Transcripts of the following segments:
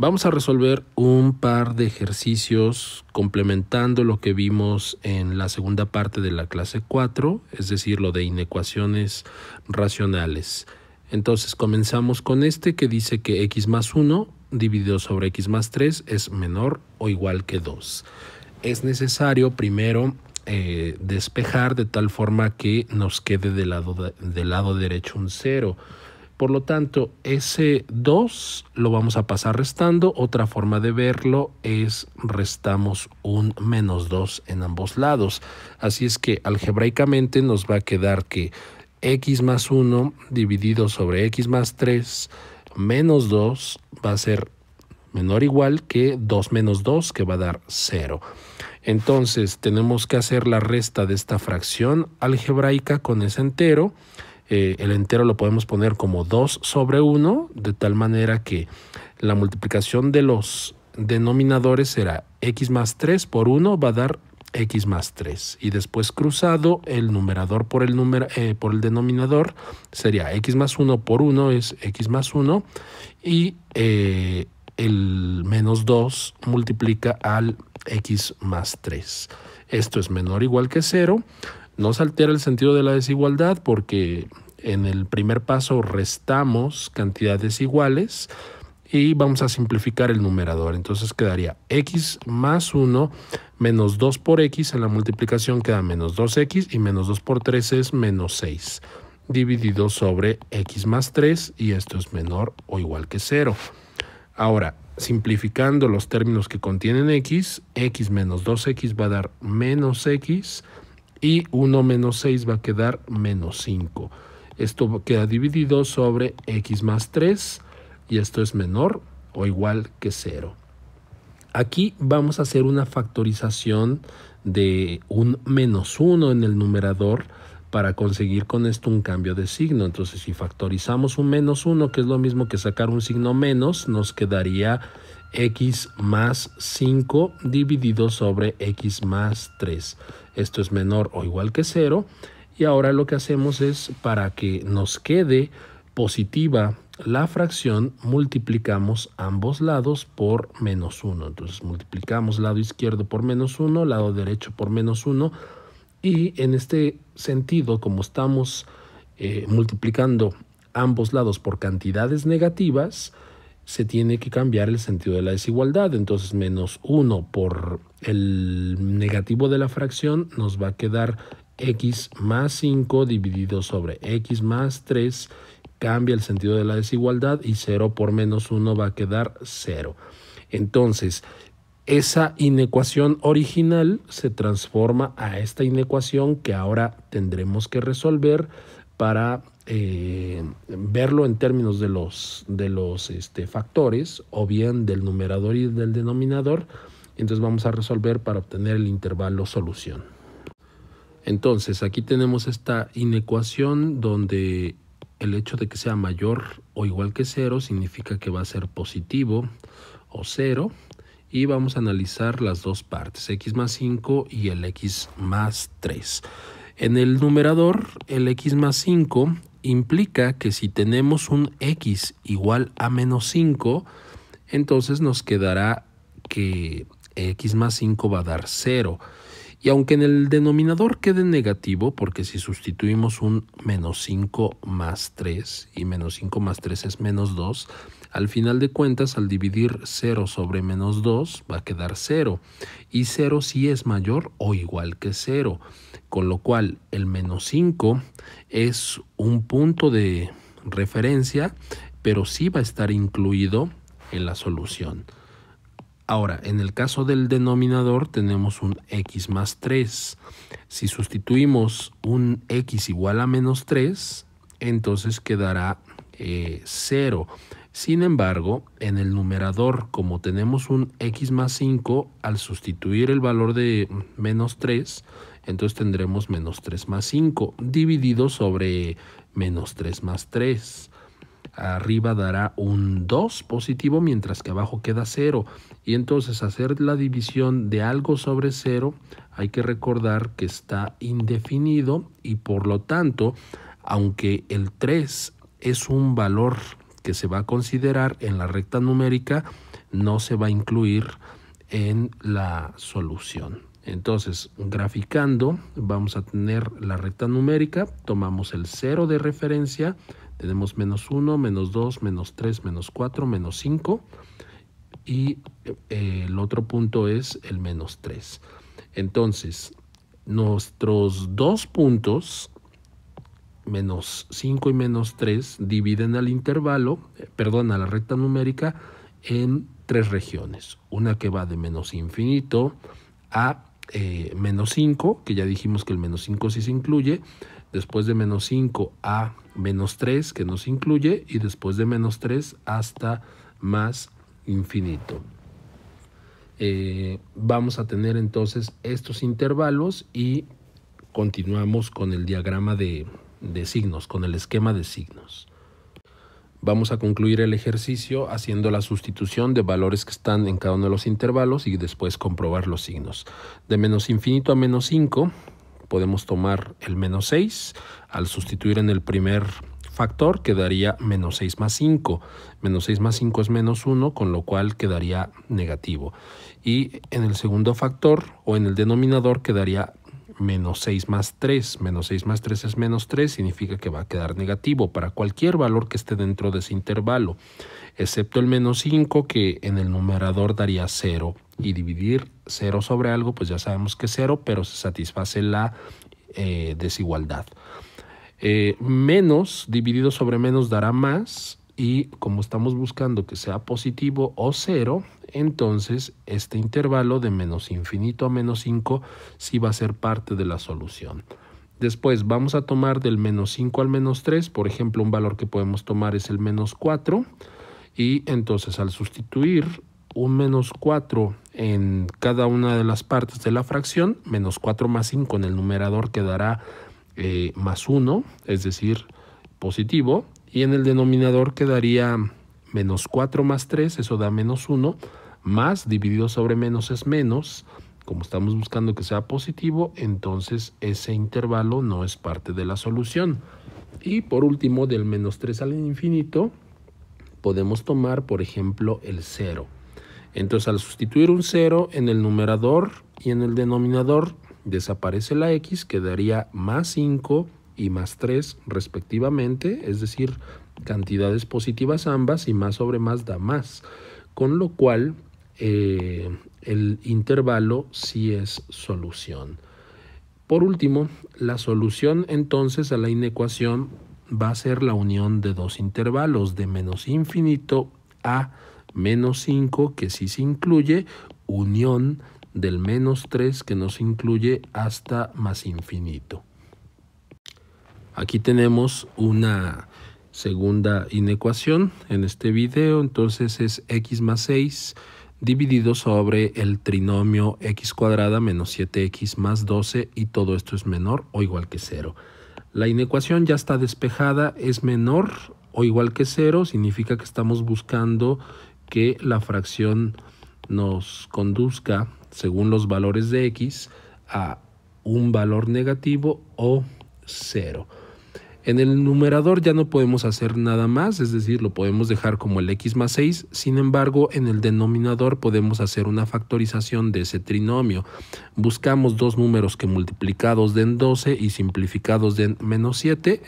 Vamos a resolver un par de ejercicios complementando lo que vimos en la segunda parte de la clase 4, es decir, lo de inecuaciones racionales. Entonces comenzamos con este que dice que x más 1 dividido sobre x más 3 es menor o igual que 2. Es necesario primero eh, despejar de tal forma que nos quede del lado, del lado derecho un 0. Por lo tanto, ese 2 lo vamos a pasar restando. Otra forma de verlo es restamos un menos 2 en ambos lados. Así es que algebraicamente nos va a quedar que x más 1 dividido sobre x más 3 menos 2 va a ser menor o igual que 2 menos 2 que va a dar 0. Entonces tenemos que hacer la resta de esta fracción algebraica con ese entero. Eh, el entero lo podemos poner como 2 sobre 1, de tal manera que la multiplicación de los denominadores será x más 3 por 1 va a dar x más 3 y después cruzado el numerador por el, eh, por el denominador sería x más 1 por 1 es x más 1 y eh, el menos 2 multiplica al x más 3. Esto es menor o igual que 0. No se altera el sentido de la desigualdad porque en el primer paso restamos cantidades iguales y vamos a simplificar el numerador. Entonces quedaría x más 1 menos 2 por x. En la multiplicación queda menos 2x y menos 2 por 3 es menos 6 dividido sobre x más 3 y esto es menor o igual que 0. Ahora, simplificando los términos que contienen x, x menos 2x va a dar menos x y 1 menos 6 va a quedar menos 5. Esto queda dividido sobre x más 3 y esto es menor o igual que 0. Aquí vamos a hacer una factorización de un menos 1 en el numerador para conseguir con esto un cambio de signo. Entonces, si factorizamos un menos 1, que es lo mismo que sacar un signo menos, nos quedaría x más 5 dividido sobre x más 3. Esto es menor o igual que 0. Y ahora lo que hacemos es, para que nos quede positiva la fracción, multiplicamos ambos lados por menos 1. Entonces multiplicamos lado izquierdo por menos 1, lado derecho por menos 1. Y en este sentido, como estamos eh, multiplicando ambos lados por cantidades negativas, se tiene que cambiar el sentido de la desigualdad. Entonces menos 1 por el negativo de la fracción nos va a quedar x más 5 dividido sobre x más 3 cambia el sentido de la desigualdad y 0 por menos 1 va a quedar 0. Entonces, esa inecuación original se transforma a esta inecuación que ahora tendremos que resolver para eh, verlo en términos de los, de los este, factores o bien del numerador y del denominador. Entonces vamos a resolver para obtener el intervalo solución. Entonces, aquí tenemos esta inecuación donde el hecho de que sea mayor o igual que cero significa que va a ser positivo o cero. Y vamos a analizar las dos partes, x más 5 y el x más 3. En el numerador, el x más 5 implica que si tenemos un x igual a menos 5, entonces nos quedará que x más 5 va a dar 0. Y aunque en el denominador quede negativo, porque si sustituimos un menos 5 más 3 y menos 5 más 3 es menos 2, al final de cuentas al dividir 0 sobre menos 2 va a quedar 0. Y 0 sí es mayor o igual que 0. Con lo cual el menos 5 es un punto de referencia, pero sí va a estar incluido en la solución. Ahora, en el caso del denominador tenemos un x más 3. Si sustituimos un x igual a menos 3, entonces quedará 0. Sin embargo, en el numerador, como tenemos un x más 5, al sustituir el valor de menos 3, entonces tendremos menos 3 más 5 dividido sobre menos 3 más 3 arriba dará un 2 positivo, mientras que abajo queda 0. Y entonces hacer la división de algo sobre 0, hay que recordar que está indefinido y por lo tanto, aunque el 3 es un valor que se va a considerar en la recta numérica, no se va a incluir en la solución. Entonces, graficando, vamos a tener la recta numérica, tomamos el 0 de referencia, tenemos menos 1, menos 2, menos 3, menos 4, menos 5 y eh, el otro punto es el menos 3. Entonces, nuestros dos puntos, menos 5 y menos 3, dividen al intervalo, eh, perdón, a la recta numérica en tres regiones. Una que va de menos infinito a eh, menos 5, que ya dijimos que el menos 5 sí se incluye, después de menos 5 a menos 3, que no se incluye, y después de menos 3 hasta más infinito. Eh, vamos a tener entonces estos intervalos y continuamos con el diagrama de signos, con el esquema de signos. Vamos a concluir el ejercicio haciendo la sustitución de valores que están en cada uno de los intervalos y después comprobar los signos. De menos infinito a menos 5 podemos tomar el menos 6. Al sustituir en el primer factor quedaría menos 6 más 5. Menos 6 más 5 es menos 1, con lo cual quedaría negativo. Y en el segundo factor o en el denominador quedaría menos 6 más 3. Menos 6 más 3 es menos 3, significa que va a quedar negativo para cualquier valor que esté dentro de ese intervalo, excepto el menos 5 que en el numerador daría 0. Y dividir 0 sobre algo, pues ya sabemos que es 0, pero se satisface la eh, desigualdad. Eh, menos dividido sobre menos dará más y como estamos buscando que sea positivo o cero, entonces este intervalo de menos infinito a menos 5 sí va a ser parte de la solución. Después vamos a tomar del menos 5 al menos 3, por ejemplo un valor que podemos tomar es el menos 4 y entonces al sustituir un menos 4 en cada una de las partes de la fracción, menos 4 más 5 en el numerador quedará eh, más 1, es decir, positivo, y en el denominador quedaría menos 4 más 3, eso da menos 1, más dividido sobre menos es menos, como estamos buscando que sea positivo, entonces ese intervalo no es parte de la solución. Y por último, del menos 3 al infinito, podemos tomar, por ejemplo, el 0. Entonces, al sustituir un 0 en el numerador y en el denominador, desaparece la x, quedaría más 5 y más 3 respectivamente, es decir, cantidades positivas ambas y más sobre más da más, con lo cual eh, el intervalo sí es solución. Por último, la solución entonces a la inecuación va a ser la unión de dos intervalos de menos infinito a menos 5 que sí se incluye, unión del menos 3 que no se incluye hasta más infinito. Aquí tenemos una segunda inecuación en este video, entonces es x más 6 dividido sobre el trinomio x cuadrada menos 7x más 12 y todo esto es menor o igual que 0. La inecuación ya está despejada, es menor o igual que 0, significa que estamos buscando que la fracción nos conduzca, según los valores de x, a un valor negativo o 0. En el numerador ya no podemos hacer nada más, es decir, lo podemos dejar como el x más 6, sin embargo en el denominador podemos hacer una factorización de ese trinomio. Buscamos dos números que multiplicados den 12 y simplificados den menos 7,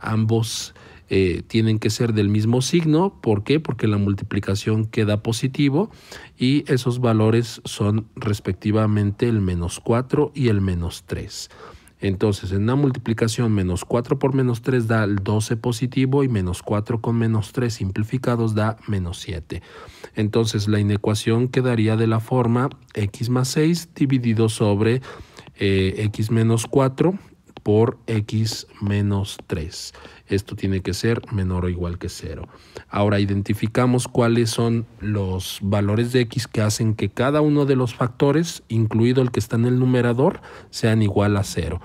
ambos eh, tienen que ser del mismo signo, ¿por qué? Porque la multiplicación queda positivo y esos valores son respectivamente el menos 4 y el menos 3. Entonces, en una multiplicación, menos 4 por menos 3 da el 12 positivo y menos 4 con menos 3 simplificados da menos 7. Entonces, la inecuación quedaría de la forma x más 6 dividido sobre eh, x menos 4 por x menos 3. Esto tiene que ser menor o igual que 0. Ahora identificamos cuáles son los valores de x que hacen que cada uno de los factores, incluido el que está en el numerador, sean igual a 0.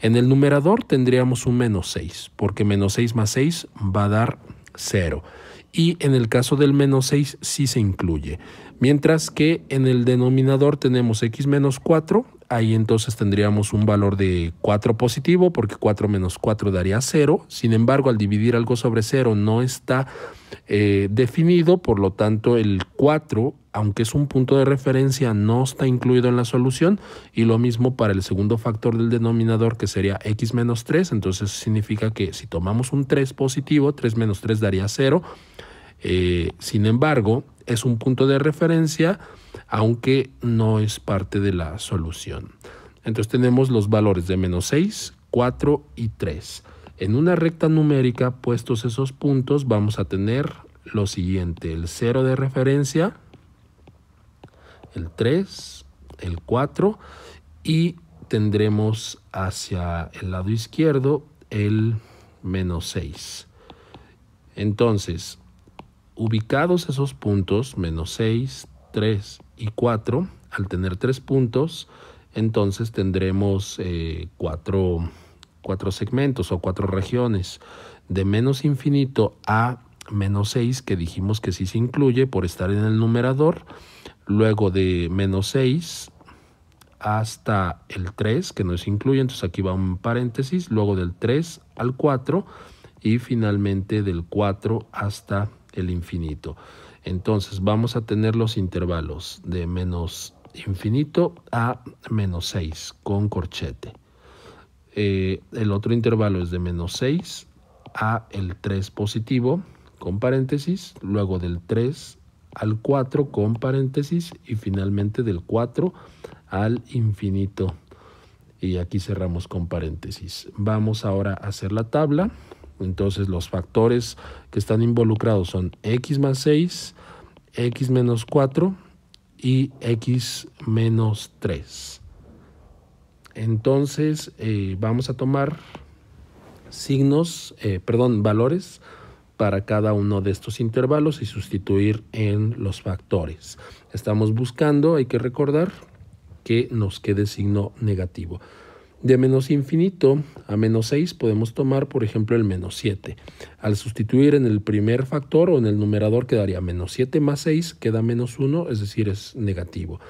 En el numerador tendríamos un menos 6, porque menos 6 más 6 va a dar 0. Y en el caso del menos 6 sí se incluye. Mientras que en el denominador tenemos x menos 4, ahí entonces tendríamos un valor de 4 positivo, porque 4 menos 4 daría 0. Sin embargo, al dividir algo sobre 0 no está eh, definido, por lo tanto el 4, aunque es un punto de referencia, no está incluido en la solución. Y lo mismo para el segundo factor del denominador, que sería x menos 3. Entonces significa que si tomamos un 3 positivo, 3 menos 3 daría 0. Eh, sin embargo, es un punto de referencia aunque no es parte de la solución. Entonces tenemos los valores de menos 6, 4 y 3. En una recta numérica, puestos esos puntos, vamos a tener lo siguiente, el 0 de referencia, el 3, el 4 y tendremos hacia el lado izquierdo el menos 6. Entonces, ubicados esos puntos, menos 6, 3 y 4, al tener 3 puntos, entonces tendremos eh, cuatro, segmentos o cuatro regiones. De menos infinito a menos 6, que dijimos que sí se incluye por estar en el numerador. Luego de menos 6 hasta el 3, que no se incluye, entonces aquí va un paréntesis. Luego del 3 al 4 y finalmente del 4 hasta el infinito. Entonces vamos a tener los intervalos de menos infinito a menos 6 con corchete. Eh, el otro intervalo es de menos 6 a el 3 positivo con paréntesis, luego del 3 al 4 con paréntesis y finalmente del 4 al infinito. Y aquí cerramos con paréntesis. Vamos ahora a hacer la tabla. Entonces los factores que están involucrados son x más 6, x menos 4 y x menos 3. Entonces eh, vamos a tomar signos, eh, perdón, valores para cada uno de estos intervalos y sustituir en los factores. Estamos buscando, hay que recordar, que nos quede signo negativo. De menos infinito a menos 6 podemos tomar, por ejemplo, el menos 7. Al sustituir en el primer factor o en el numerador quedaría menos 7 más 6, queda menos 1, es decir, es negativo.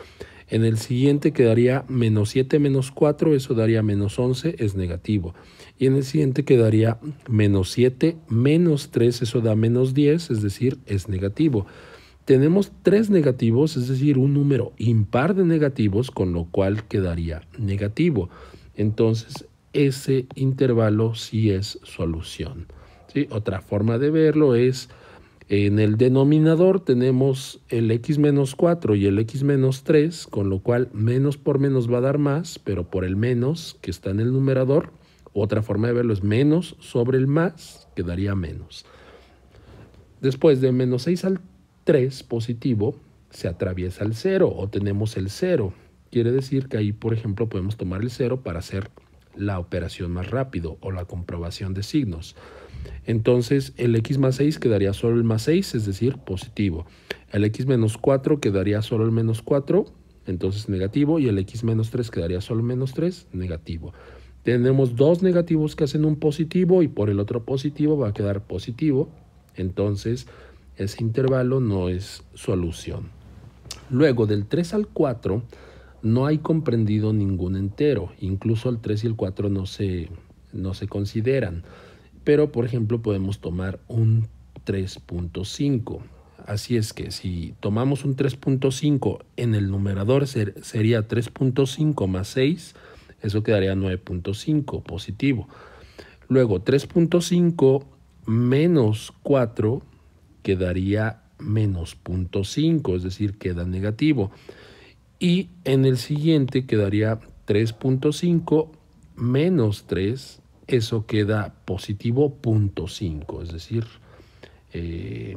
En el siguiente quedaría menos 7 menos 4, eso daría menos 11, es negativo. Y en el siguiente quedaría menos 7 menos 3, eso da menos 10, es decir, es negativo. Tenemos tres negativos, es decir, un número impar de negativos, con lo cual quedaría negativo entonces ese intervalo sí es solución. Otra forma de verlo es en el denominador tenemos el x menos 4 y el x menos 3, con lo cual menos por menos va a dar más, pero por el menos que está en el numerador, otra forma de verlo es menos sobre el más, que daría menos. Después de menos 6 al 3 positivo, se atraviesa el 0 o tenemos el 0. Quiere decir que ahí, por ejemplo, podemos tomar el 0 para hacer la operación más rápido o la comprobación de signos. Entonces el x más 6 quedaría solo el más 6, es decir, positivo. El x menos 4 quedaría solo el menos 4, entonces negativo. Y el x menos 3 quedaría solo el menos 3, negativo. Tenemos dos negativos que hacen un positivo y por el otro positivo va a quedar positivo. Entonces ese intervalo no es solución. Luego del 3 al 4 no hay comprendido ningún entero, incluso el 3 y el 4 no se, consideran. Pero, por ejemplo, podemos tomar un 3.5. Así es que si tomamos un 3.5 en el numerador sería 3.5 más 6, eso quedaría 9.5 positivo. Luego 3.5 menos 4 quedaría menos 0.5, es decir, queda negativo. Y en el siguiente quedaría 3.5 menos 3, eso queda positivo 0.5, es decir, eh,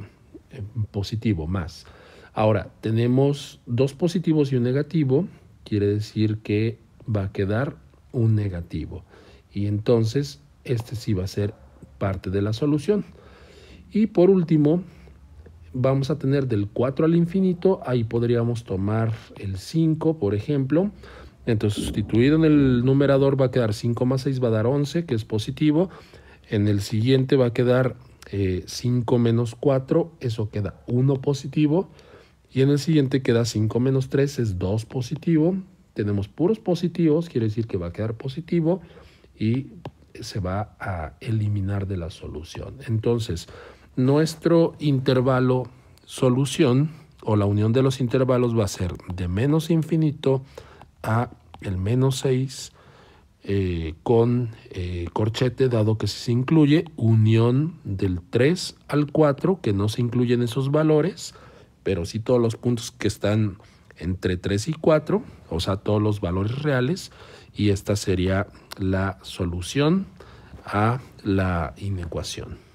positivo más. Ahora, tenemos dos positivos y un negativo, quiere decir que va a quedar un negativo. Y entonces, este sí va a ser parte de la solución. Y por último, vamos a tener del 4 al infinito, ahí podríamos tomar el 5, por ejemplo. Entonces, sustituido en el numerador va a quedar 5 más 6 va a dar 11, que es positivo. En el siguiente va a quedar 5 eh, menos 4, eso queda 1 positivo. Y en el siguiente queda 5 menos 3, es 2 positivo. tenemos puros positivos, quiere decir que va a quedar positivo y se va a eliminar de la solución. Entonces, nuestro intervalo solución o la unión de los intervalos va a ser de menos infinito a el menos 6 eh, con eh, corchete, dado que se incluye unión del 3 al 4, que no se incluyen esos valores, pero sí todos los puntos que están entre 3 y 4, o sea, todos los valores reales, y esta sería la solución a la inecuación.